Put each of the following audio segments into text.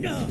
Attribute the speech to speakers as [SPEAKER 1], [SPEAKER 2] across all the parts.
[SPEAKER 1] Yeah.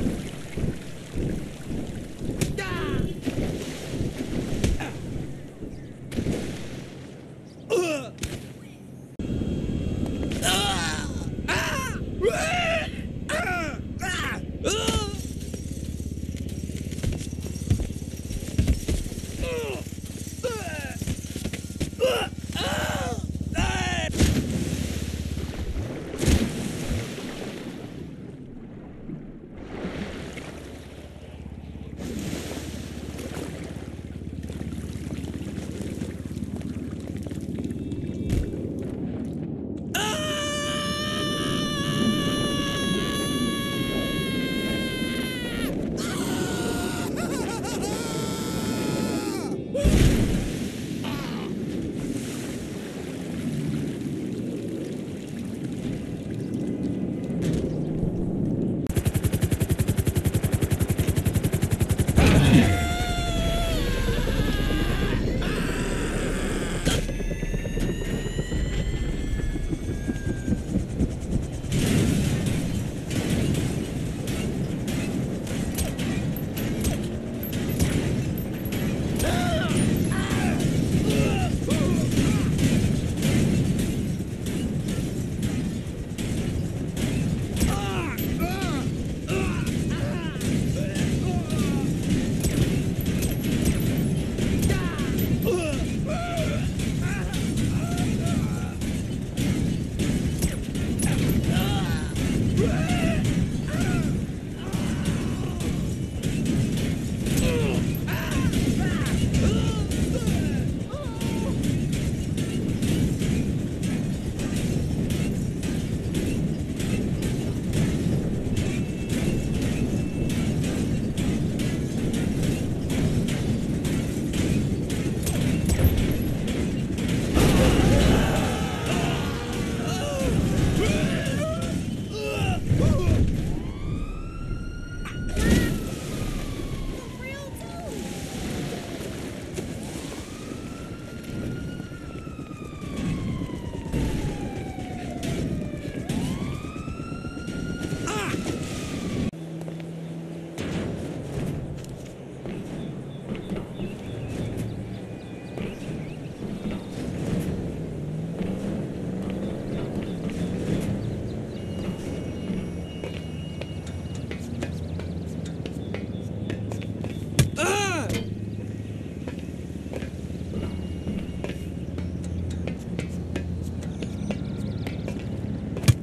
[SPEAKER 1] Ugh!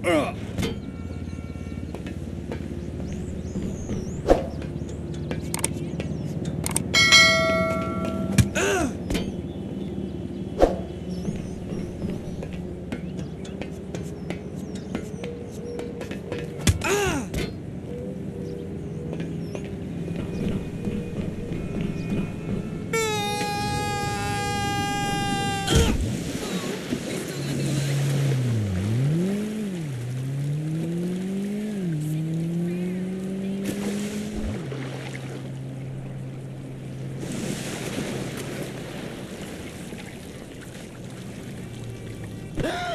[SPEAKER 1] Uh. Yeah.